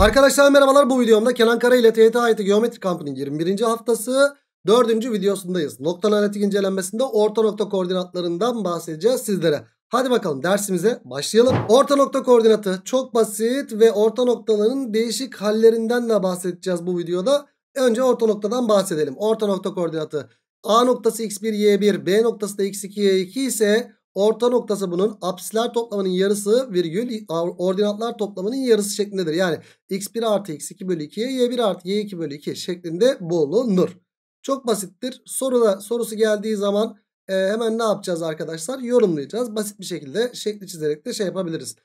Arkadaşlar merhabalar bu videomda Kenan Kara ile TYT AYT Geometri Kampı'nın 21. haftası 4. videosundayız. Nokta analitik incelenmesinde orta nokta koordinatlarından bahsedeceğiz sizlere. Hadi bakalım dersimize başlayalım. Orta nokta koordinatı çok basit ve orta noktaların değişik hallerinden de bahsedeceğiz bu videoda. Önce orta noktadan bahsedelim. Orta nokta koordinatı A noktası x1 y1 B noktası da x2 y2 ise orta noktası bunun apsisler toplamının yarısı virgül ordinatlar toplamının yarısı şeklindedir. Yani x1 artı x2 bölü 2'ye y1 artı y2 bölü 2 şeklinde bulunur. Çok basittir. Soruda, sorusu geldiği zaman e, hemen ne yapacağız arkadaşlar? Yorumlayacağız. Basit bir şekilde şekli çizerek de şey yapabiliriz.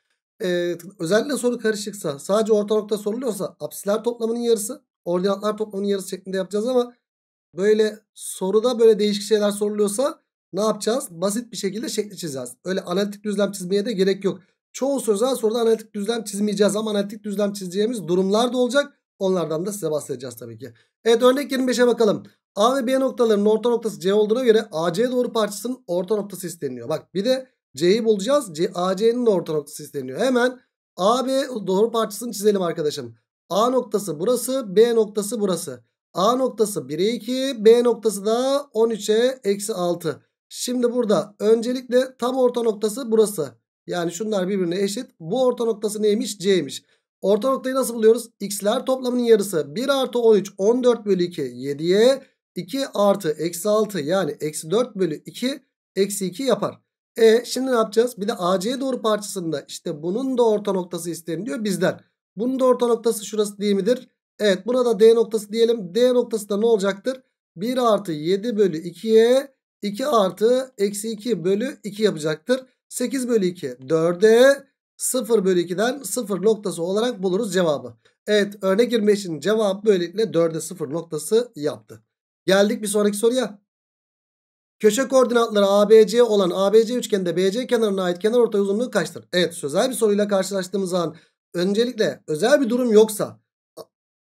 E, özellikle soru karışıksa sadece orta nokta soruluyorsa apsisler toplamının yarısı ordinatlar toplamının yarısı şeklinde yapacağız ama böyle soruda böyle değişik şeyler soruluyorsa ne yapacağız? Basit bir şekilde şekli çizeceğiz. Öyle analitik düzlem çizmeye de gerek yok. Çoğu sözel soruda analitik düzlem çizmeyeceğiz ama analitik düzlem çizeceğimiz durumlar da olacak. Onlardan da size bahsedeceğiz tabii ki. Evet örnek 25'e bakalım. A ve B noktalarının orta noktası C olduğuna göre AC doğru parçasının orta noktası isteniyor. Bak bir de C'yi bulacağız. C, AC'nin orta noktası isteniyor. Hemen AB doğru parçasını çizelim arkadaşım. A noktası burası B noktası burası. A noktası 1'e 2 B noktası da 13'e eksi 6. Şimdi burada öncelikle tam orta noktası burası. Yani şunlar birbirine eşit. Bu orta noktası neymiş? C'ymiş. Orta noktayı nasıl buluyoruz? X'ler toplamının yarısı 1 artı 13 14 bölü 2 7'ye 2 artı eksi 6 yani eksi 4 bölü 2 eksi 2 yapar. E şimdi ne yapacağız? Bir de AC doğru parçasında işte bunun da orta noktası isteniliyor bizden. Bunun da orta noktası şurası değil midir? Evet buna da D noktası diyelim. D noktası da ne olacaktır? 1 artı 7 bölü 2'ye 2 artı eksi 2 bölü 2 yapacaktır. 8 bölü 2 4'e 0 bölü 2'den 0 noktası olarak buluruz cevabı. Evet örnek 25'in cevabı böylelikle 4'e 0 noktası yaptı. Geldik bir sonraki soruya. Köşe koordinatları ABC olan ABC üçgeninde BC kenarına ait kenar ortay uzunluğu kaçtır? Evet sözel bir soruyla karşılaştığımız zaman öncelikle özel bir durum yoksa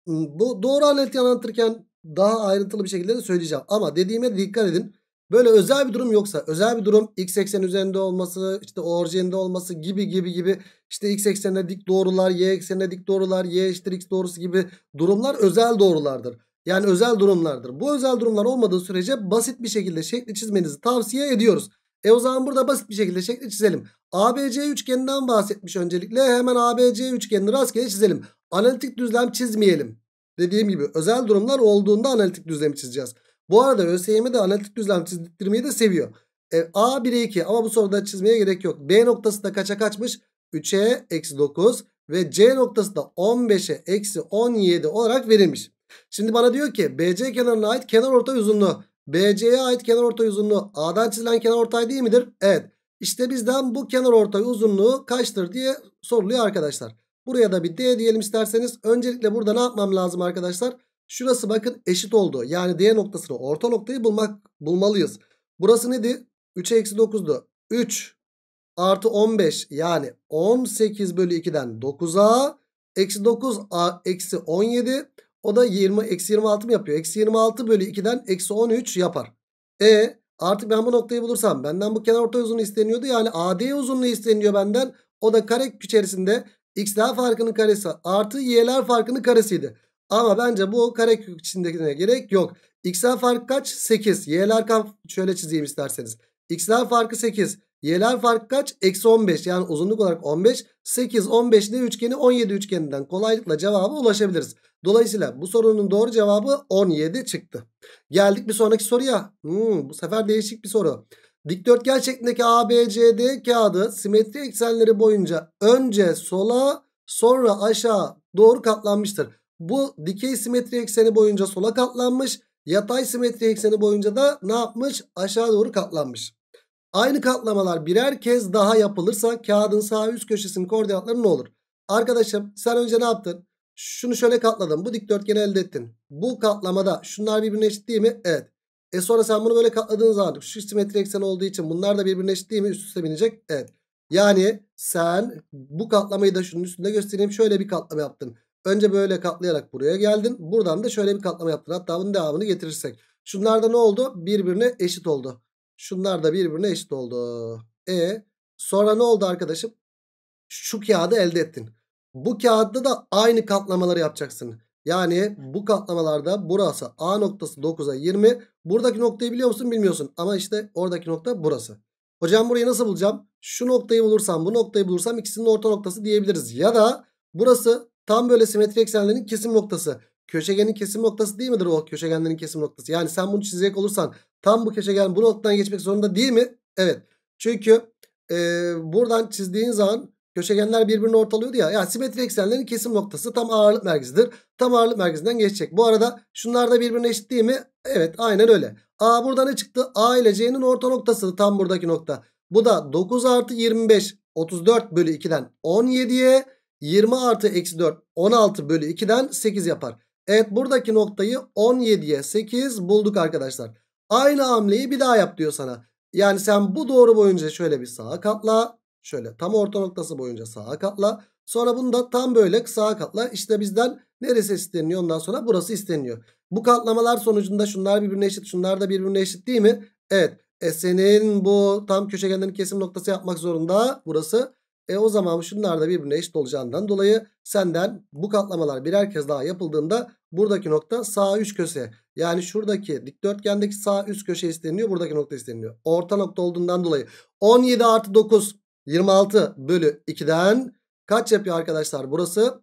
bu doğru analitiği anlatırken daha ayrıntılı bir şekilde de söyleyeceğim. Ama dediğime dikkat edin. Böyle özel bir durum yoksa özel bir durum x eksen üzerinde olması işte orijinde olması gibi gibi gibi işte x eksenine dik doğrular y eksenine dik doğrular y eşittir x doğrusu gibi durumlar özel doğrulardır. Yani özel durumlardır. Bu özel durumlar olmadığı sürece basit bir şekilde şekli çizmenizi tavsiye ediyoruz. E o zaman burada basit bir şekilde şekli çizelim. ABC üçgeninden bahsetmiş öncelikle. Hemen ABC üçgenini rastgele çizelim. Analitik düzlem çizmeyelim. Dediğim gibi özel durumlar olduğunda analitik düzlemi çizeceğiz. Bu arada ÖSYM de analitik düzlem çizdirmeyi de seviyor. E, A 1'e 2 ama bu soruda çizmeye gerek yok. B noktası da kaça kaçmış? 3'e eksi 9 ve C noktası da 15'e eksi 17 olarak verilmiş. Şimdi bana diyor ki BC kenarına ait kenar ortay uzunluğu. BC'ye ait kenar ortay uzunluğu A'dan çizilen kenar ortay değil midir? Evet. İşte bizden bu kenar ortay uzunluğu kaçtır diye soruluyor arkadaşlar. Buraya da bir D diyelim isterseniz. Öncelikle burada ne yapmam lazım arkadaşlar? Şurası bakın eşit oldu. Yani D noktasını orta noktayı bulmak bulmalıyız. Burası neydi? 3'e eksi 9'du. 3 artı 15 yani 18 bölü 2'den 9'a eksi 9 a, eksi 17 o da 20 eksi 26 mı yapıyor? Eksi 26 bölü 2'den eksi 13 yapar. E artık ben bu noktayı bulursam benden bu kenar orta uzunluğu isteniyordu. Yani AD uzunluğu isteniyor benden. O da kare içerisinde x'ler farkının karesi artı y'ler farkının karesiydi. Ama bence bu karekök içindekine gerek yok. X'ler farkı kaç? 8. Y'ler şöyle çizeyim isterseniz. X'ler farkı 8. Y'ler farkı kaç? Eksi 15. Yani uzunluk olarak 15. 8, 15 ile üçgeni 17 üçgeninden kolaylıkla cevaba ulaşabiliriz. Dolayısıyla bu sorunun doğru cevabı 17 çıktı. Geldik bir sonraki soruya. Hmm, bu sefer değişik bir soru. Dikdörtgen şeklindeki ABCD kağıdı simetri eksenleri boyunca önce sola sonra aşağı doğru katlanmıştır. Bu dikey simetri ekseni boyunca sola katlanmış. Yatay simetri ekseni boyunca da ne yapmış? Aşağı doğru katlanmış. Aynı katlamalar birer kez daha yapılırsa kağıdın sağ üst köşesinin koordinatları ne olur? Arkadaşım sen önce ne yaptın? Şunu şöyle katladın. Bu dikdörtgeni elde ettin. Bu katlamada şunlar birbirine eşit değil mi? Evet. E sonra sen bunu böyle katladığın zaman şu simetri eksen olduğu için bunlar da birbirine eşit değil mi? Üst üste binecek. Evet. Yani sen bu katlamayı da şunun üstünde göstereyim. Şöyle bir katlama yaptın. Önce böyle katlayarak buraya geldin. Buradan da şöyle bir katlama yaptın. Hatta bunun devamını getirirsek. Şunlar da ne oldu? Birbirine eşit oldu. Şunlar da birbirine eşit oldu. E sonra ne oldu arkadaşım? Şu kağıdı elde ettin. Bu kağıtta da aynı katlamaları yapacaksın. Yani bu katlamalarda burası A noktası 9'a 20. Buradaki noktayı biliyor musun bilmiyorsun. Ama işte oradaki nokta burası. Hocam burayı nasıl bulacağım? Şu noktayı bulursam bu noktayı bulursam ikisinin orta noktası diyebiliriz. Ya da burası tam böyle simetri eksenlerin kesim noktası. Köşegenin kesim noktası değil midir o köşegenlerin kesim noktası? Yani sen bunu çizecek olursan tam bu köşegen bu noktadan geçmek zorunda değil mi? Evet. Çünkü e, buradan çizdiğin zaman köşegenler birbirini ortalıyordu ya. Yani simetri eksenlerin kesim noktası tam ağırlık merkezidir. Tam ağırlık merkezinden geçecek. Bu arada şunlar da birbirine eşit değil mi? Evet aynen öyle. A burada ne çıktı? A ile C'nin orta noktası tam buradaki nokta. Bu da 9 artı 25 34 bölü 2'den 17'ye 20 artı eksi 4 16 bölü 2'den 8 yapar. Evet buradaki noktayı 17'ye 8 bulduk arkadaşlar. Aynı hamleyi bir daha yap diyor sana. Yani sen bu doğru boyunca şöyle bir sağa katla. Şöyle tam orta noktası boyunca sağa katla. Sonra bunu da tam böyle sağa katla. İşte bizden neresi isteniyor ondan sonra burası isteniyor. Bu katlamalar sonucunda şunlar birbirine eşit şunlar da birbirine eşit değil mi? Evet. E senin bu tam köşegenlerin kesim noktası yapmak zorunda burası. E o zaman şunlar da birbirine eşit olacağından dolayı senden bu katlamalar birer kez daha yapıldığında buradaki nokta sağ üst köşe. Yani şuradaki dikdörtgendeki sağ üst köşe isteniyor. Buradaki nokta isteniyor. Orta nokta olduğundan dolayı 17 artı 9 26 bölü 2'den kaç yapıyor arkadaşlar burası?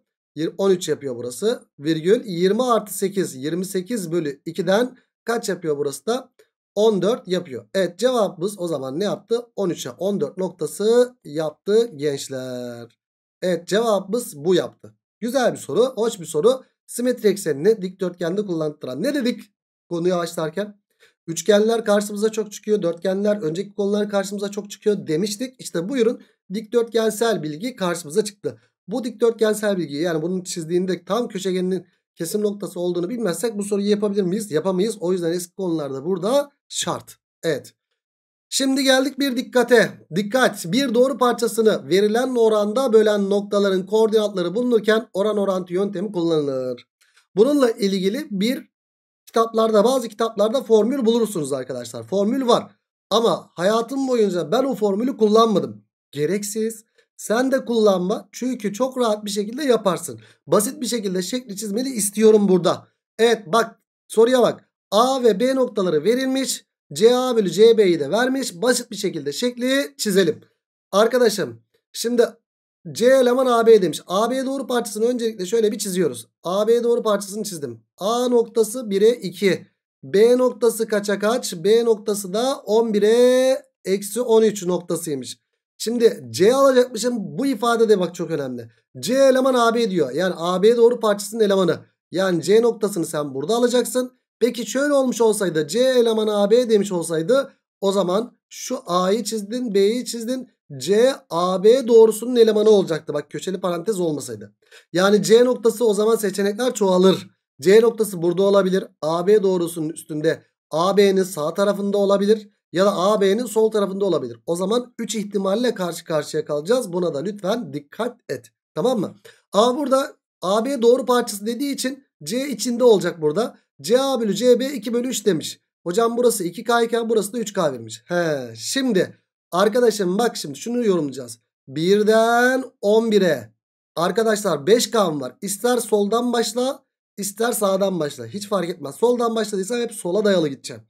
13 yapıyor burası. Virgül 20 artı 8 28 bölü 2'den kaç yapıyor burası da? 14 yapıyor. Evet cevabımız o zaman ne yaptı? 13'e 14 noktası yaptı gençler. Evet cevabımız bu yaptı. Güzel bir soru. Hoş bir soru. Simetri eksenini dikdörtgende kullandıran. Ne dedik konuyu başlarken? Üçgenler karşımıza çok çıkıyor. Dörtgenler önceki konular karşımıza çok çıkıyor demiştik. İşte buyurun dikdörtgensel bilgi karşımıza çıktı. Bu dikdörtgensel bilgi yani bunun çizdiğinde tam köşegenin kesim noktası olduğunu bilmezsek bu soruyu yapabilir miyiz? Yapamayız. O yüzden eski konularda burada şart. Evet. Şimdi geldik bir dikkate. Dikkat. Bir doğru parçasını verilen oranda bölen noktaların koordinatları bulunurken oran orantı yöntemi kullanılır. Bununla ilgili bir kitaplarda bazı kitaplarda formül bulursunuz arkadaşlar. Formül var. Ama hayatım boyunca ben o formülü kullanmadım. Gereksiz. Sen de kullanma. Çünkü çok rahat bir şekilde yaparsın. Basit bir şekilde şekli çizmeni istiyorum burada. Evet bak soruya bak. A ve B noktaları verilmiş. CA bölü CB'yi de vermiş. Basit bir şekilde şekli çizelim. Arkadaşım şimdi C eleman AB demiş. AB doğru parçasını öncelikle şöyle bir çiziyoruz. AB doğru parçasını çizdim. A noktası 1'e 2. B noktası kaça kaç? B noktası da 11'e eksi 13 noktasıymış. Şimdi C alacakmışım. Bu ifade de bak çok önemli. C eleman AB diyor. Yani AB doğru parçasının elemanı. Yani C noktasını sen burada alacaksın. Peki şöyle olmuş olsaydı C elemanı AB demiş olsaydı o zaman şu A'yı çizdin B'yi çizdin. C AB doğrusunun elemanı olacaktı. Bak köşeli parantez olmasaydı. Yani C noktası o zaman seçenekler çoğalır. C noktası burada olabilir. AB doğrusunun üstünde AB'nin sağ tarafında olabilir. Ya da AB'nin sol tarafında olabilir. O zaman 3 ihtimalle karşı karşıya kalacağız. Buna da lütfen dikkat et. Tamam mı? A burada AB doğru parçası dediği için C içinde olacak burada. CA bölü CB 2 bölü 3 demiş. Hocam burası 2K iken burası da 3K vermiş. He, şimdi arkadaşım bak şimdi şunu yorumlayacağız. 1'den 11'e arkadaşlar 5K var. İster soldan başla ister sağdan başla. Hiç fark etmez. Soldan başladıysan hep sola dayalı gideceğim.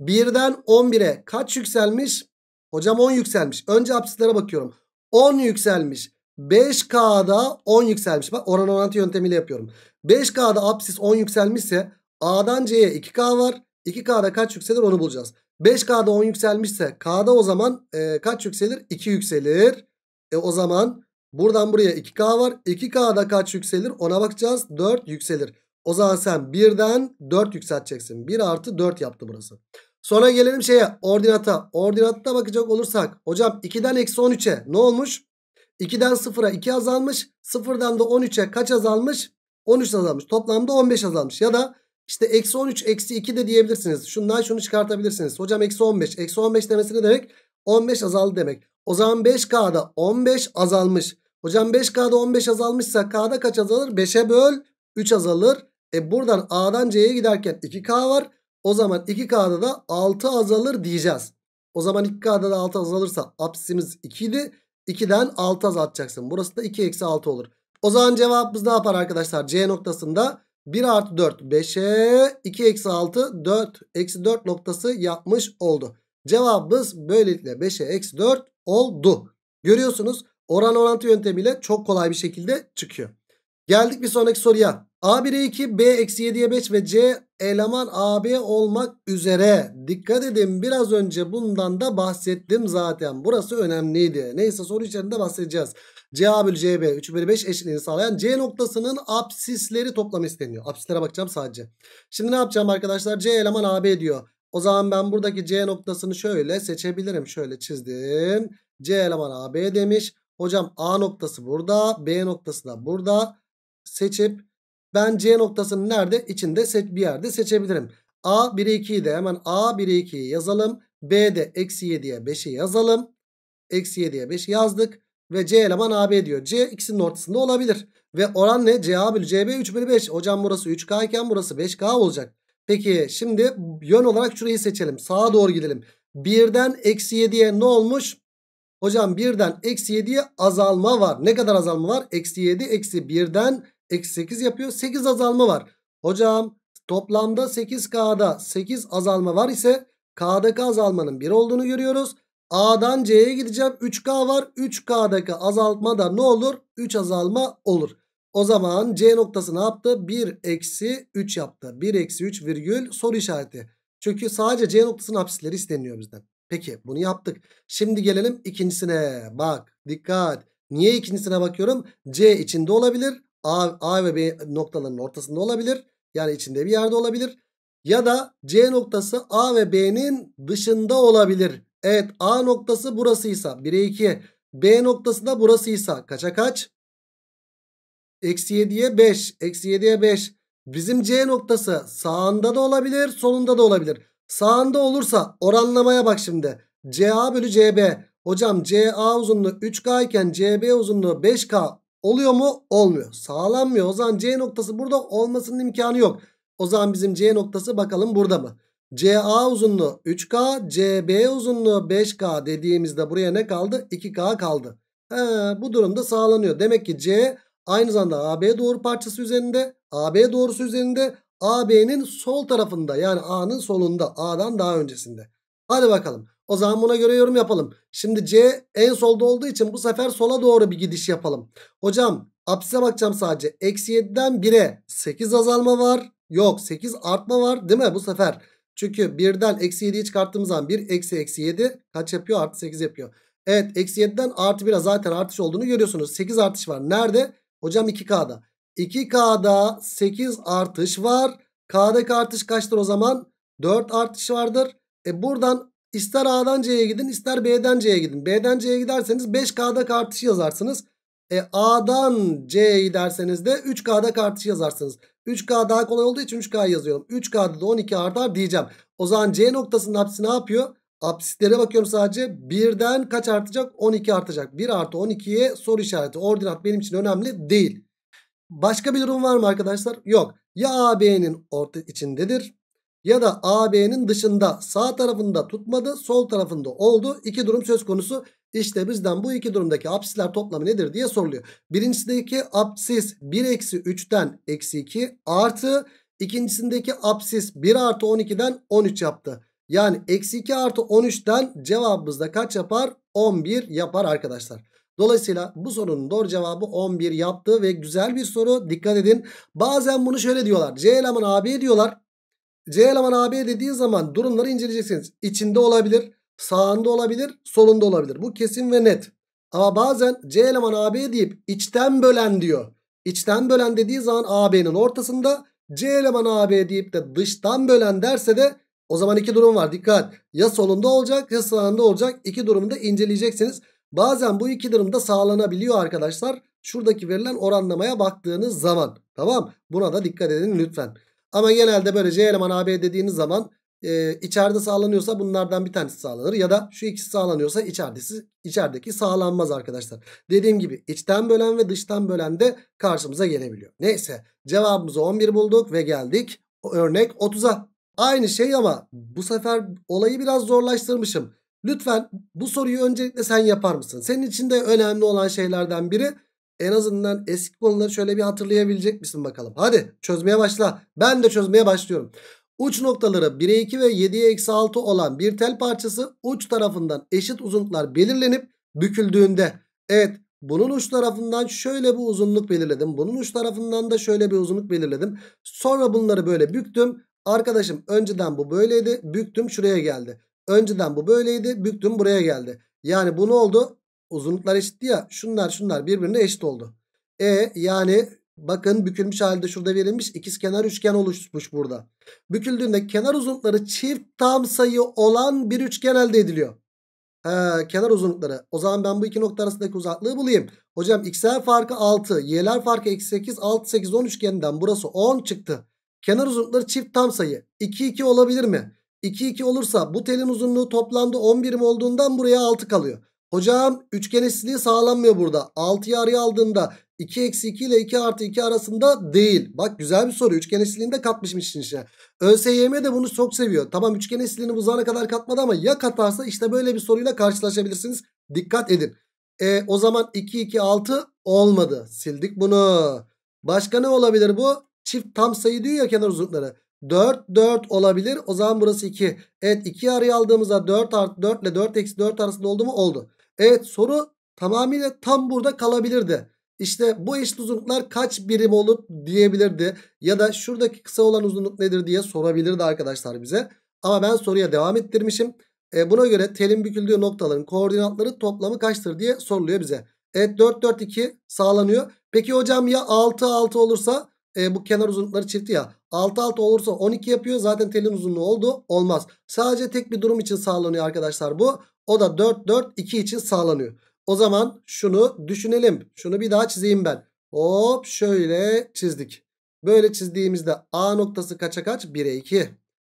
1'den 11'e kaç yükselmiş? Hocam 10 yükselmiş. Önce apsislere bakıyorum. 10 yükselmiş. 5K'da 10 yükselmiş. Bak oran orantı yöntemiyle yapıyorum. 5K'da apsis 10 yükselmişse A'dan C'ye 2K var. 2K'da kaç yükselir onu bulacağız. 5K'da 10 yükselmişse K'da o zaman e, kaç yükselir? 2 yükselir. E o zaman buradan buraya 2K var. 2K'da kaç yükselir? Ona bakacağız. 4 yükselir. O zaman sen 1'den 4 yükselteceksin. 1 artı 4 yaptı burası. Sonra gelelim şeye ordinata. Ordinatta bakacak olursak hocam 2'den eksi 13'e ne olmuş? 2'den 0'a 2 azalmış. 0'dan da 13'e kaç azalmış? 13 azalmış. Toplamda 15 azalmış. Ya da işte eksi 13 eksi 2 de diyebilirsiniz. Şundan şunu çıkartabilirsiniz. Hocam eksi 15. Eksi 15 demesi ne demek? 15 azaldı demek. O zaman 5K'da 15 azalmış. Hocam 5K'da 15 azalmışsa K'da kaç azalır? 5'e böl 3 azalır. E buradan A'dan C'ye giderken 2K var. O zaman 2K'da da 6 azalır diyeceğiz. O zaman 2K'da da 6 azalırsa apsisimiz 2 idi. 2'den 6 azaltacaksın. Burası da 2 eksi 6 olur. O zaman cevabımız ne yapar arkadaşlar? C noktasında 1 artı 4 5'e 2 eksi 6 4 eksi 4 noktası yapmış oldu. Cevabımız böylelikle 5'e eksi 4 oldu. Görüyorsunuz oran orantı yöntemiyle çok kolay bir şekilde çıkıyor. Geldik bir sonraki soruya. A1'e 2, B eksi 7'ye 5 ve C eleman AB olmak üzere. Dikkat edin biraz önce bundan da bahsettim zaten. Burası önemliydi. Neyse soru içerisinde bahsedeceğiz. C A bölü CB 3 bölü 5 eşitliğini sağlayan C noktasının apsisleri toplamı isteniyor. Apsislere bakacağım sadece. Şimdi ne yapacağım arkadaşlar? C eleman AB diyor. O zaman ben buradaki C noktasını şöyle seçebilirim. Şöyle çizdim. C eleman AB demiş. Hocam A noktası burada. B noktası da burada. Seçip ben C noktasını nerede? İçinde bir yerde seçebilirim. A 1'e 2'yi de hemen A 1'e 2'yi yazalım. B de eksi 7'ye 5'i yazalım. Eksi 7'ye 5 yazdık. Ve C eleman AB diyor. C ikisinin ortasında olabilir. Ve oran ne? CA bölü CB 3 bölü 5. Hocam burası 3K iken burası 5K olacak. Peki şimdi yön olarak şurayı seçelim. Sağa doğru gidelim. 1'den eksi 7'ye ne olmuş? Hocam 1'den eksi 7'ye azalma var. Ne kadar azalma var? Eksi 7 eksi 1'den eksi 8 yapıyor. 8 azalma var. Hocam toplamda 8K'da 8 azalma var ise K'daki azalmanın 1 olduğunu görüyoruz. A'dan C'ye gideceğim. 3K var. 3K'daki azalma da ne olur? 3 azalma olur. O zaman C noktası ne yaptı? 1 eksi 3 yaptı. 1 eksi 3 virgül soru işareti. Çünkü sadece C noktasının apsisleri isteniyor bizden. Peki bunu yaptık. Şimdi gelelim ikincisine. Bak dikkat. Niye ikincisine bakıyorum? C içinde olabilir. A, A ve B noktalarının ortasında olabilir. Yani içinde bir yerde olabilir. Ya da C noktası A ve B'nin dışında olabilir. Evet A noktası burasıysa 1'e 2. B noktası da burasıysa kaça kaç? Eksi 7'ye 5. Eksi 7'ye 5. Bizim C noktası sağında da olabilir solunda da olabilir. Sağında olursa oranlamaya bak şimdi. CA bölü CB. Hocam CA uzunluğu 3K iken CB uzunluğu 5K oluyor mu? Olmuyor. Sağlanmıyor. O zaman C noktası burada olmasının imkanı yok. O zaman bizim C noktası bakalım burada mı? CA uzunluğu 3K, CB uzunluğu 5K dediğimizde buraya ne kaldı? 2K kaldı. He, bu durumda sağlanıyor. Demek ki C aynı zamanda AB doğru parçası üzerinde, AB doğrusu üzerinde, AB'nin sol tarafında yani A'nın solunda, A'dan daha öncesinde. Hadi bakalım. O zaman buna göre yorum yapalım. Şimdi C en solda olduğu için bu sefer sola doğru bir gidiş yapalım. Hocam apsise bakacağım sadece. Eksi 7'den 1'e 8 azalma var. Yok 8 artma var değil mi bu sefer? Çünkü 1'den eksi 7'yi çıkarttığımız zaman 1 eksi eksi 7 kaç yapıyor? Artı 8 yapıyor. Evet eksi 7'den artı 1'e zaten artış olduğunu görüyorsunuz. 8 artış var. Nerede? Hocam 2K'da. 2K'da 8 artış var. K'daki artış kaçtır o zaman? 4 artış vardır. E buradan ister A'dan C'ye gidin ister B'den C'ye gidin. B'den C'ye giderseniz 5K'daki artışı yazarsınız. E A'dan C'ye giderseniz de 3K'daki artışı yazarsınız. 3K daha kolay olduğu için 3K yazıyorum. 3K'da da 12 artar diyeceğim. O zaman C noktasının apsisi ne yapıyor? Apsislere bakıyorum sadece. Birden kaç artacak? 12 artacak. 1 artı 12'ye soru işareti. Ordinat benim için önemli değil. Başka bir durum var mı arkadaşlar? Yok. Ya AB'nin orta içindedir. Ya da AB'nin dışında sağ tarafında tutmadı sol tarafında oldu. İki durum söz konusu. İşte bizden bu iki durumdaki apsisler toplamı nedir diye soruluyor. Birincisindeki apsis 1 eksi 3'ten eksi 2 artı ikincisindeki apsis 1 artı 12'den 13 yaptı. Yani eksi 2 artı 13'ten cevabımızda kaç yapar? 11 yapar arkadaşlar. Dolayısıyla bu sorunun doğru cevabı 11 yaptı ve güzel bir soru. Dikkat edin. Bazen bunu şöyle diyorlar. C eleman AB diyorlar. C eleman AB dediği zaman durumları inceleyeceksiniz. İçinde olabilir, sağında olabilir, solunda olabilir. Bu kesin ve net. Ama bazen C eleman AB deyip içten bölen diyor. İçten bölen dediği zaman AB'nin ortasında C eleman AB deyip de dıştan bölen derse de o zaman iki durum var. Dikkat. Ya solunda olacak ya sağında olacak. İki durumu da inceleyeceksiniz. Bazen bu iki durumda sağlanabiliyor arkadaşlar. Şuradaki verilen oranlamaya baktığınız zaman. Tamam. Buna da dikkat edin lütfen. Ama genelde böyle C eleman AB dediğiniz zaman e, içeride sağlanıyorsa bunlardan bir tanesi sağlanır. Ya da şu ikisi sağlanıyorsa içeridesi, içerideki sağlanmaz arkadaşlar. Dediğim gibi içten bölen ve dıştan bölen de karşımıza gelebiliyor. Neyse cevabımızı 11 bulduk ve geldik örnek 30'a. Aynı şey ama bu sefer olayı biraz zorlaştırmışım. Lütfen bu soruyu öncelikle sen yapar mısın? Senin için de önemli olan şeylerden biri En azından eski konuları şöyle bir hatırlayabilecek misin bakalım. Hadi çözmeye başla. Ben de çözmeye başlıyorum. Uç noktaları 1'e 2 ve 7'ye eksi 6 olan bir tel parçası uç tarafından eşit uzunluklar belirlenip büküldüğünde. Evet bunun uç tarafından şöyle bir uzunluk belirledim. Bunun uç tarafından da şöyle bir uzunluk belirledim. Sonra bunları böyle büktüm. Arkadaşım önceden bu böyleydi. Büktüm şuraya geldi. Önceden bu böyleydi. Büktüm buraya geldi. Yani bu ne oldu? Uzunluklar eşitti ya. Şunlar şunlar birbirine eşit oldu. E yani bakın bükülmüş halde şurada verilmiş. kenar üçgen oluşmuş burada. Büküldüğünde kenar uzunlukları çift tam sayı olan bir üçgen elde ediliyor. He, kenar uzunlukları. O zaman ben bu iki nokta arasındaki uzaklığı bulayım. Hocam x'ler farkı 6. Y'ler farkı eksi 8. 6 8 10 üçgeninden burası 10 çıktı. Kenar uzunlukları çift tam sayı. 2 2 olabilir mi? 2 2 olursa bu telin uzunluğu toplamda 10 birim olduğundan buraya 6 kalıyor. Hocam üçgen eşitliği sağlanmıyor burada. 6'yı araya aldığında 2 eksi 2 ile 2 artı 2 arasında değil. Bak güzel bir soru. Üçgen eşitliğini de katmışım işin içine. ÖSYM de bunu çok seviyor. Tamam üçgen eşitliğini bu zamana kadar katmadı ama ya katarsa işte böyle bir soruyla karşılaşabilirsiniz. Dikkat edin. E, o zaman 2 2 6 olmadı. Sildik bunu. Başka ne olabilir bu? Çift tam sayı diyor ya kenar uzunlukları. 4 4 olabilir. O zaman burası 2. Evet 2 araya aldığımızda 4 artı 4 ile 4 eksi 4 arasında oldu mu? Oldu. Evet soru tamamıyla tam burada kalabilirdi. İşte bu eşit uzunluklar kaç birim olup diyebilirdi. Ya da şuradaki kısa olan uzunluk nedir diye sorabilirdi arkadaşlar bize. Ama ben soruya devam ettirmişim. E, buna göre telin büküldüğü noktaların koordinatları toplamı kaçtır diye soruluyor bize. Evet 4 4 2 sağlanıyor. Peki hocam ya 6 6 olursa e, bu kenar uzunlukları çifti ya. 6 6 olursa 12 yapıyor. Zaten telin uzunluğu oldu. Olmaz. Sadece tek bir durum için sağlanıyor arkadaşlar bu. O da 4 4 2 için sağlanıyor. O zaman şunu düşünelim. Şunu bir daha çizeyim ben. Hop şöyle çizdik. Böyle çizdiğimizde A noktası kaça kaç? 1'e 2.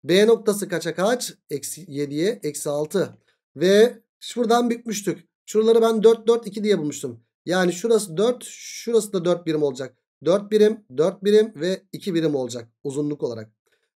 B noktası kaça kaç? Eksi 7'ye eksi 6. Ve şuradan bükmüştük. Şuraları ben 4 4 2 diye bulmuştum. Yani şurası 4 şurası da 4 birim olacak. 4 birim 4 birim ve 2 birim olacak uzunluk olarak.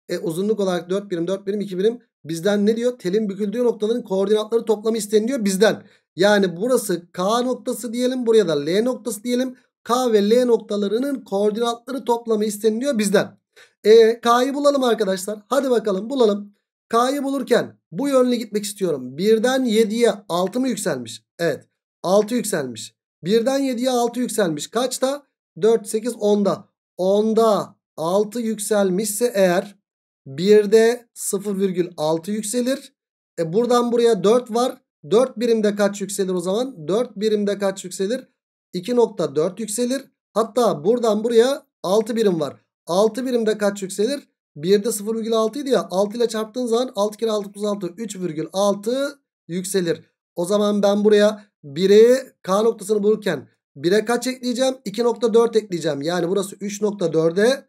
E uzunluk olarak 4 birim 4 birim 2 birim bizden ne diyor? Telin büküldüğü noktaların koordinatları toplamı isteniliyor bizden. Yani burası K noktası diyelim. Buraya da L noktası diyelim. K ve L noktalarının koordinatları toplamı isteniliyor bizden. E, K'yı bulalım arkadaşlar. Hadi bakalım bulalım. K'yı bulurken bu yönle gitmek istiyorum. 1'den 7'ye 6 mı yükselmiş? Evet. 6 yükselmiş. 1'den 7'ye 6 yükselmiş. Kaçta? 4, 8, 10'da. 10'da 6 yükselmişse eğer 1'de 0,6 yükselir. E buradan buraya 4 var. 4 birimde kaç yükselir o zaman? 4 birimde kaç yükselir? 2.4 yükselir. Hatta buradan buraya 6 birim var. 6 birimde kaç yükselir? 1'de 0,6 idi ya. 6 ile çarptığın zaman 6 kere 6 plus 6 3,6 yükselir. O zaman ben buraya 1'e K noktasını bulurken 1'e kaç ekleyeceğim? 2.4 ekleyeceğim. Yani burası 3.4'e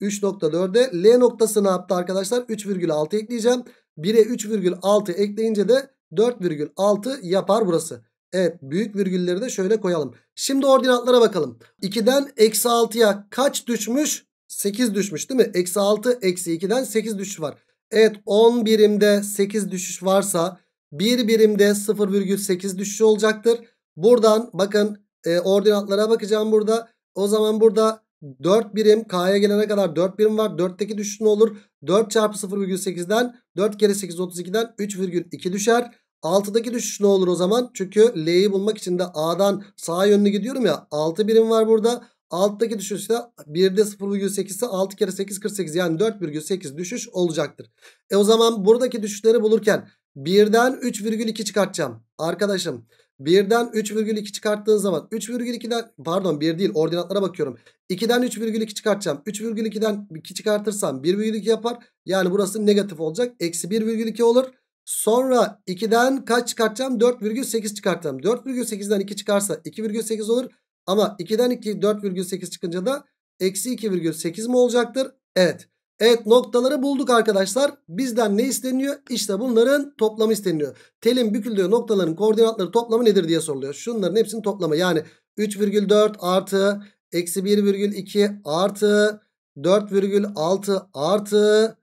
3.4'e L noktası ne yaptı arkadaşlar? 3,6 ekleyeceğim. 1'e 3,6 ekleyince de 4,6 yapar burası. Evet büyük virgülleri de şöyle koyalım. Şimdi ordinatlara bakalım. 2'den eksi 6'ya kaç düşmüş? 8 düşmüş değil mi? Eksi 6 eksi 2'den 8 düşüş var. Evet 10 birimde 8 düşüş varsa 1 birimde 0,8 düşüş olacaktır. Buradan bakın e, ordinatlara bakacağım burada. O zaman burada 4 birim K'ya gelene kadar 4 birim var. 4'teki düşüş ne olur? 4 çarpı 0,8'den 4 kere 8 32'den 3,2 düşer. 6'daki düşüş ne olur o zaman? Çünkü L'yi bulmak için de A'dan sağa yönlü gidiyorum ya. 6 birim var burada. Alttaki düşüş de 1'de 0,8 ise 6 kere 8 48 yani 4,8 düşüş olacaktır. E o zaman buradaki düşüşleri bulurken 1'den 3,2 çıkartacağım. Arkadaşım 1'den 3,2 çıkarttığın zaman 3,2'den pardon 1 değil ordinatlara bakıyorum. 2'den 3,2 çıkartacağım. 3,2'den 2 çıkartırsam 1,2 yapar. Yani burası negatif olacak. Eksi 1,2 olur. Sonra 2'den kaç çıkartacağım? 4,8 çıkartacağım. 4,8'den 2 çıkarsa 2,8 olur. Ama 2'den 2 4,8 çıkınca da eksi 2,8 mi olacaktır? Evet. Evet noktaları bulduk arkadaşlar. Bizden ne isteniyor? İşte bunların toplamı isteniyor. Telin büküldüğü noktaların koordinatları toplamı nedir diye soruluyor. Şunların hepsinin toplamı yani 3,4 artı eksi 1,2 artı 4,6 artı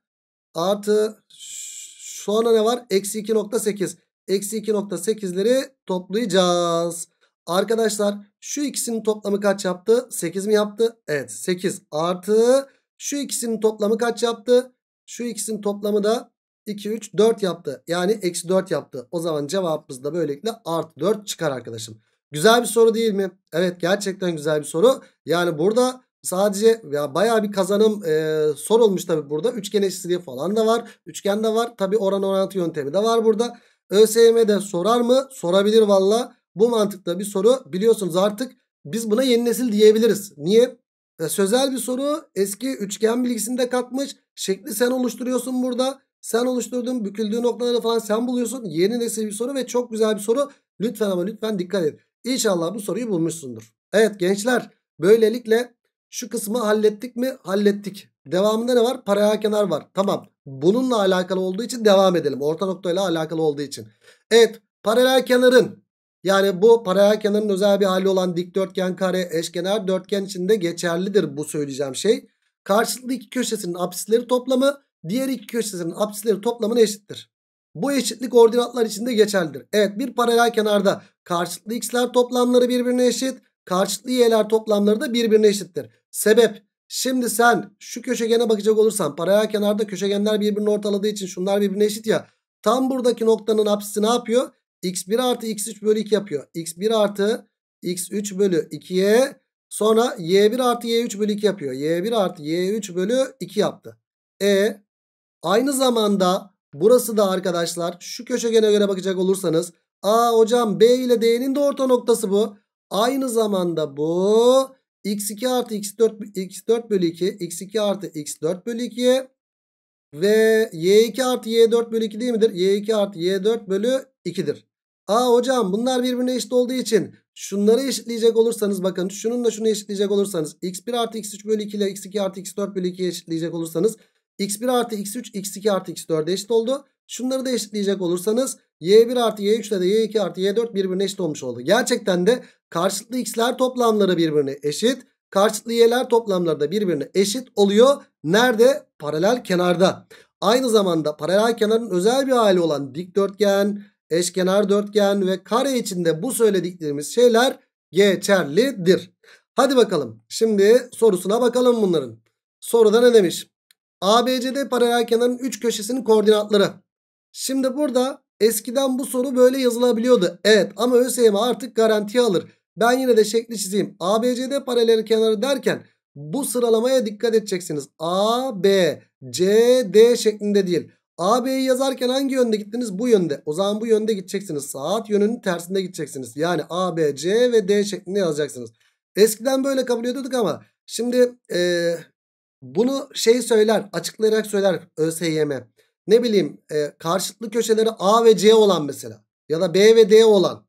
artı sonra ne var? Eksi 2,8. Eksi 2,8'leri toplayacağız. Arkadaşlar şu ikisinin toplamı kaç yaptı? 8 mi yaptı? Evet 8 artı şu ikisinin toplamı kaç yaptı? Şu ikisinin toplamı da 2, 3, 4 yaptı. Yani eksi 4 yaptı. O zaman cevabımız da böylelikle artı 4 çıkar arkadaşım. Güzel bir soru değil mi? Evet gerçekten güzel bir soru. Yani burada sadece ya bayağı bir kazanım e, sorulmuş tabi burada. Üçgen eşitsizliği falan da var. Üçgen de var. Tabi oran orantı yöntemi de var burada. ÖSYM'de sorar mı? Sorabilir valla. Bu mantıkta bir soru. Biliyorsunuz artık biz buna yeni nesil diyebiliriz. Niye? E, sözel bir soru eski üçgen bilgisinde katmış. Şekli sen oluşturuyorsun burada. Sen oluşturduğun büküldüğü noktaları falan sen buluyorsun. Yeni nesil bir soru ve çok güzel bir soru. Lütfen ama lütfen dikkat et. İnşallah bu soruyu bulmuşsundur. Evet gençler böylelikle şu kısmı hallettik mi? Hallettik. Devamında ne var? Paralel kenar var. Tamam. Bununla alakalı olduğu için devam edelim. Orta noktayla alakalı olduğu için. Evet paralel kenarın yani bu paralel kenarın özel bir hali olan dikdörtgen, kare, eşkenar, dörtgen içinde geçerlidir bu söyleyeceğim şey. Karşılıklı iki köşesinin apsisleri toplamı diğer iki köşesinin apsisleri toplamına eşittir. Bu eşitlik ordinatlar içinde geçerlidir. Evet bir paralel kenarda karşılıklı x'ler toplamları birbirine eşit. Karşılıklı y'ler toplamları da birbirine eşittir. Sebep şimdi sen şu köşegene bakacak olursan paralel kenarda köşegenler birbirini ortaladığı için şunlar birbirine eşit ya. Tam buradaki noktanın apsisi ne yapıyor? x1 artı x3 bölü 2 yapıyor. x1 artı x3 bölü 2'ye sonra y1 artı y3 bölü 2 yapıyor. y1 artı y3 bölü 2 yaptı. E aynı zamanda burası da arkadaşlar şu köşegene göre bakacak olursanız a hocam b ile d'nin de orta noktası bu. Aynı zamanda bu x2 artı x4, x4 bölü 2 x2 artı x4 bölü 2'ye ve y2 artı y4 bölü 2 değil midir? y2 artı y4 bölü 2'dir. Aa hocam bunlar birbirine eşit olduğu için şunları eşitleyecek olursanız bakın şunun da şunu eşitleyecek olursanız x1 artı x3 bölü 2 ile x2 artı x4 bölü 2'ye eşitleyecek olursanız x1 artı x3 x2 artı x4'e eşit oldu. Şunları da eşitleyecek olursanız y1 artı y3 ile de y2 artı y4 birbirine eşit olmuş oldu. Gerçekten de karşılıklı x'ler toplamları birbirine eşit. Karşılıklı y'ler toplamları da birbirine eşit oluyor. Nerede? Paralel kenarda. Aynı zamanda paralel kenarın özel bir hali olan dikdörtgen, eşkenar dörtgen ve kare içinde bu söylediklerimiz şeyler geçerlidir. Hadi bakalım. Şimdi sorusuna bakalım bunların. Soruda ne demiş? ABCD paralel kenarın 3 köşesinin koordinatları. Şimdi burada eskiden bu soru böyle yazılabiliyordu. Evet ama ÖSYM artık garantiye alır. Ben yine de şekli çizeyim. ABCD paralel kenarı derken bu sıralamaya dikkat edeceksiniz. A, B, C, D şeklinde değil. AB'yi yazarken hangi yönde gittiniz? Bu yönde. O zaman bu yönde gideceksiniz. Saat yönünün tersinde gideceksiniz. Yani A, B, C ve D şeklinde yazacaksınız. Eskiden böyle kabul ediyorduk ama şimdi e, bunu şey söyler açıklayarak söyler ÖSYM. Ne bileyim e, karşılıklı köşeleri A ve C olan mesela ya da B ve D olan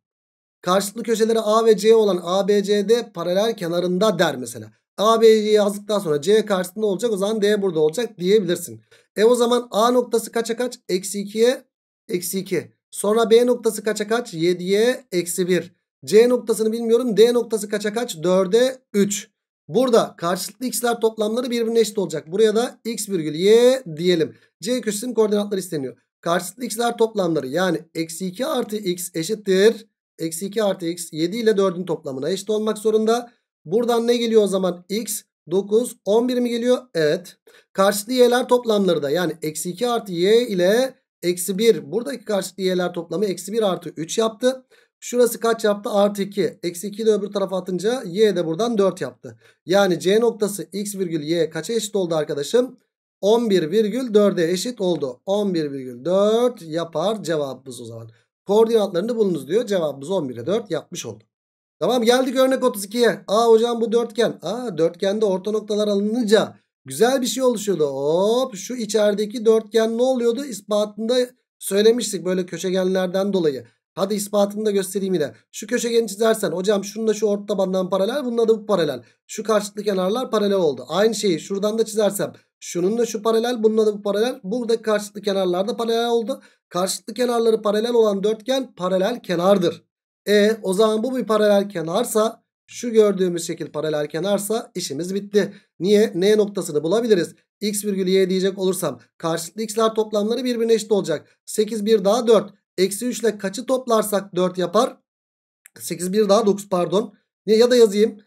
karşılıklı köşeleri A ve C olan ABCD paralel kenarında der mesela. AB'yi yazdıktan sonra C karşısında olacak o zaman D burada olacak diyebilirsin. E o zaman A noktası kaça kaç? Eksi 2'ye eksi 2. Sonra B noktası kaça kaç? 7'ye eksi 1. C noktasını bilmiyorum. D noktası kaça kaç? 4'e 3. Burada karşılıklı x'ler toplamları birbirine eşit olacak. Buraya da x virgül y diyelim. C köşesinin koordinatları isteniyor. Karşılıklı x'ler toplamları yani eksi 2 artı x eşittir. Eksi 2 artı x 7 ile 4'ün toplamına eşit olmak zorunda. Buradan ne geliyor o zaman? X 9 11 mi geliyor? Evet. Karşıtlı y'ler toplamları da yani eksi 2 artı y ile eksi 1. Buradaki karşıtlı y'ler toplamı eksi 1 artı 3 yaptı. Şurası kaç yaptı? Artı 2. Eksi 2 de öbür tarafa atınca y de buradan 4 yaptı. Yani c noktası x virgül y kaça eşit oldu arkadaşım? 11,4'e eşit oldu. 11,4 yapar cevabımız o zaman. Koordinatlarını bulunuz diyor. Cevabımız 11'e 4 yapmış oldu. Tamam geldik örnek 32'ye. Aa hocam bu dörtgen. Aa dörtgende orta noktalar alınınca güzel bir şey oluşuyordu. Hop şu içerideki dörtgen ne oluyordu? İspatında söylemiştik böyle köşegenlerden dolayı. Hadi ispatını da göstereyim yine. Şu köşegeni çizersen hocam şunun da şu orta tabandan paralel bununla da bu paralel. Şu karşılıklı kenarlar paralel oldu. Aynı şeyi şuradan da çizersem şunun da şu paralel bununla da bu paralel. Buradaki karşılıklı kenarlar da paralel oldu. Karşılıklı kenarları paralel olan dörtgen paralel kenardır. E o zaman bu bir paralel kenarsa şu gördüğümüz şekil paralel kenarsa işimiz bitti. Niye? N noktasını bulabiliriz. X virgül Y diyecek olursam karşılıklı x'ler toplamları birbirine eşit olacak. 8 1 daha 4. Eksi 3 ile kaçı toplarsak 4 yapar? 8 1 daha 9 pardon. Ne ya da yazayım.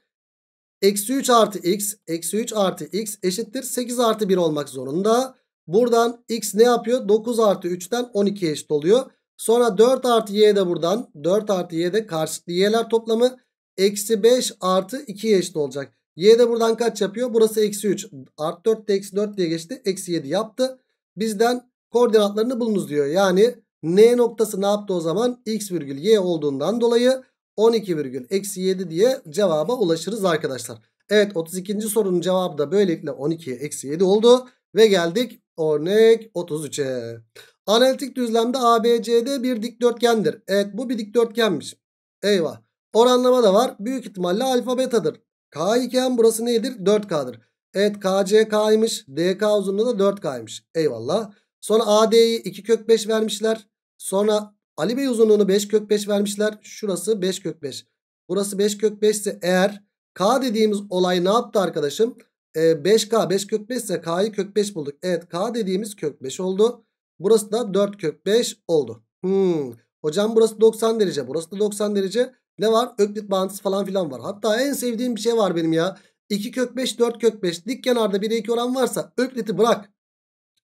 Eksi 3 artı x. Eksi 3 artı x eşittir. 8 artı 1 olmak zorunda. Buradan x ne yapıyor? 9 artı 3'ten 12'ye eşit oluyor. Sonra 4 artı y de buradan. 4 artı y de karşılıklı y'ler toplamı. Eksi 5 artı 2'ye eşit olacak. Y de buradan kaç yapıyor? Burası eksi 3. Artı 4 de eksi 4 diye geçti. Eksi 7 yaptı. Bizden koordinatlarını bulunuz diyor. Yani n noktası ne yaptı o zaman? x virgül y olduğundan dolayı 12 virgül eksi 7 diye cevaba ulaşırız arkadaşlar. Evet 32. sorunun cevabı da böylelikle 12'ye eksi 7 oldu. Ve geldik örnek 33'e. Analitik düzlemde ABCD bir dikdörtgendir. Evet bu bir dikdörtgenmiş. Eyvah. Oranlama da var. Büyük ihtimalle alfa betadır. K iken burası nedir? 4K'dır. Evet KC K'ymış. DK uzunluğu da 4K'ymış. Eyvallah. Sonra AD'yi 2 kök 5 vermişler. Sonra Ali Bey uzunluğunu 5 kök 5 vermişler. Şurası 5 kök 5. Burası 5 kök 5 ise eğer K dediğimiz olay ne yaptı arkadaşım? Ee, 5K 5 kök 5 ise K'yı kök 5 bulduk. Evet K dediğimiz kök 5 oldu. Burası da 4 kök 5 oldu. Hmm. Hocam burası 90 derece. Burası da 90 derece. Ne var? Öklit bağıntısı falan filan var. Hatta en sevdiğim bir şey var benim ya. 2 kök 5 4 kök 5 dik kenarda 1'e 2 oran varsa ökliti bırak.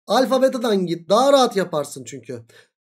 Alfa betadan git. Daha rahat yaparsın çünkü.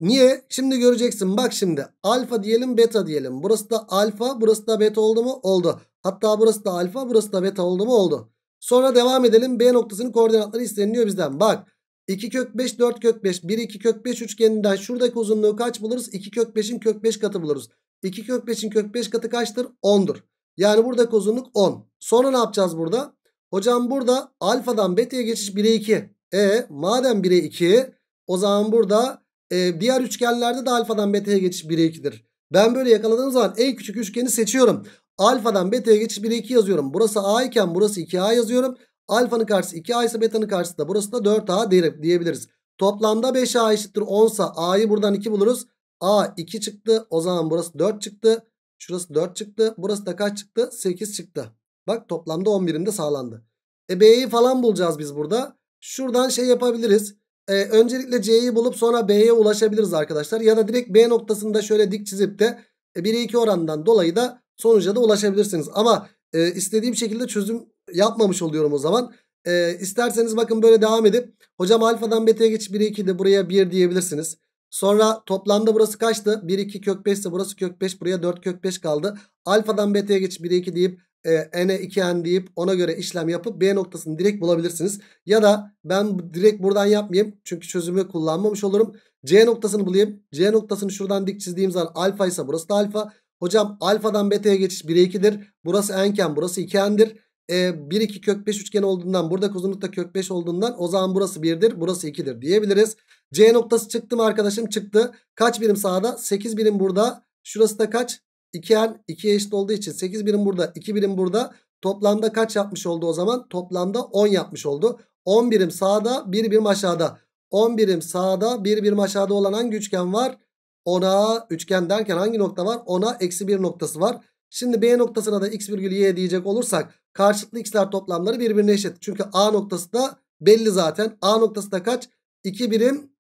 Niye? Şimdi göreceksin. Bak şimdi. Alfa diyelim beta diyelim. Burası da alfa burası da beta oldu mu? Oldu. Hatta burası da alfa burası da beta oldu mu? Oldu. Sonra devam edelim. B noktasının koordinatları isteniliyor bizden. Bak. 2 kök 5 4 kök 5 1 2 kök 5 üçgeninden şuradaki uzunluğu kaç buluruz? 2 kök 5'in kök 5 katı buluruz. 2 kök 5'in kök 5 katı kaçtır? 10'dur. Yani buradaki uzunluk 10. Sonra ne yapacağız burada? Hocam burada alfadan beta'ya geçiş 1'e 2. E madem 1'e 2 o zaman burada e, diğer üçgenlerde de alfadan beta'ya geçiş 1'e 2'dir. Ben böyle yakaladığım zaman en küçük üçgeni seçiyorum. Alfadan beta'ya geçiş 1'e 2 yazıyorum. Burası A iken burası 2A yazıyorum. Alfanın karşısı 2A ise beta'nın karşısı da burası da 4A diyebiliriz. Toplamda 5A eşittir 10 ise A'yı buradan 2 buluruz. A 2 çıktı. O zaman burası 4 çıktı. Şurası 4 çıktı. Burası da kaç çıktı? 8 çıktı. Bak toplamda 11'inde sağlandı. E B'yi falan bulacağız biz burada. Şuradan şey yapabiliriz. Ee, öncelikle C'yi bulup sonra B'ye ulaşabiliriz arkadaşlar. Ya da direkt B noktasında şöyle dik çizip de e, 1'e 2 oranından dolayı da sonuca da ulaşabilirsiniz. Ama e, istediğim şekilde çözüm yapmamış oluyorum o zaman. E, isterseniz bakın böyle devam edip hocam alfadan beta'ya geçip 1'e 2 de buraya 1 diyebilirsiniz. Sonra toplamda burası kaçtı? 1 2 kök 5 ise burası kök 5 buraya 4 kök 5 kaldı. Alfadan beta'ya geçip 1'e 2 deyip e, n'e 2n deyip ona göre işlem yapıp B noktasını direkt bulabilirsiniz. Ya da ben direkt buradan yapmayayım. Çünkü çözümü kullanmamış olurum. C noktasını bulayım. C noktasını şuradan dik çizdiğim zaman alfa ise burası da alfa. Hocam alfadan beta'ya geçiş 1'e 2'dir. Burası n'ken burası 2n'dir. E, 1 2 kök 5 üçgen olduğundan burada uzunluk da kök 5 olduğundan o zaman burası 1'dir burası 2'dir diyebiliriz. C noktası çıktı mı arkadaşım çıktı. Kaç birim sağda? 8 birim burada. Şurası da kaç? 2n 2'ye eşit olduğu için 8 birim burada 2 birim burada. Toplamda kaç yapmış oldu o zaman? Toplamda 10 yapmış oldu. 10 birim sağda 1 birim aşağıda. 10 birim sağda 1 birim aşağıda olan hangi üçgen var? Ona üçgen derken hangi nokta var? Ona eksi 1 noktası var. Şimdi B noktasına da x virgül y diyecek olursak karşılıklı x'ler toplamları birbirine eşit. Çünkü A noktası da belli zaten. A noktası da kaç? 2 birim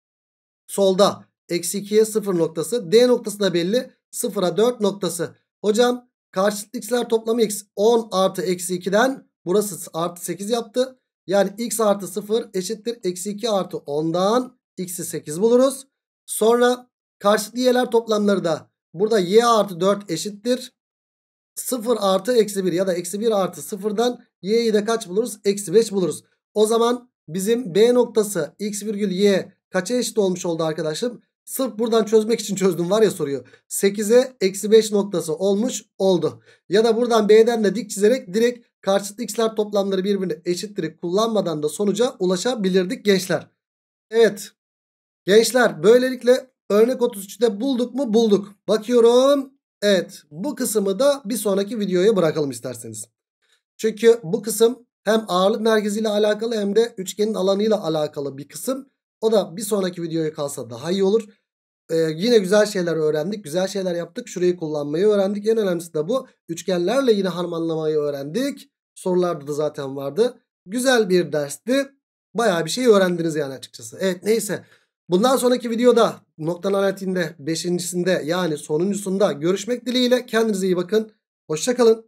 solda. Eksi 2'ye 0 noktası. D noktası da belli. 0'a 4 noktası. Hocam karşılıklı x'ler toplamı x 10 artı eksi 2'den burası artı 8 yaptı. Yani x artı 0 eşittir. Eksi 2 artı 10'dan x'i 8 buluruz. Sonra karşılıklı y'ler toplamları da burada y artı 4 eşittir. 0 artı eksi 1 ya da eksi 1 artı 0'dan y'yi de kaç buluruz? Eksi 5 buluruz. O zaman bizim B noktası x virgül y kaça eşit olmuş oldu arkadaşım? Sırf buradan çözmek için çözdüm var ya soruyu. 8'e eksi 5 noktası olmuş oldu. Ya da buradan B'den de dik çizerek direkt karşıtlı x'ler toplamları birbirine eşittirip kullanmadan da sonuca ulaşabilirdik gençler. Evet. Gençler böylelikle örnek 33'te bulduk mu bulduk. Bakıyorum. Evet bu kısmı da bir sonraki videoya bırakalım isterseniz. Çünkü bu kısım hem ağırlık merkeziyle alakalı hem de üçgenin alanıyla alakalı bir kısım. O da bir sonraki videoya kalsa daha iyi olur. Ee, yine güzel şeyler öğrendik. Güzel şeyler yaptık. Şurayı kullanmayı öğrendik. En önemlisi de bu. Üçgenlerle yine harmanlamayı öğrendik. Sorularda da zaten vardı. Güzel bir dersti. Bayağı bir şey öğrendiniz yani açıkçası. Evet neyse. Bundan sonraki videoda nokta analitiğinde 5.sinde yani sonuncusunda görüşmek dileğiyle. Kendinize iyi bakın. Hoşçakalın.